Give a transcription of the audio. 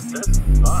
Yeah.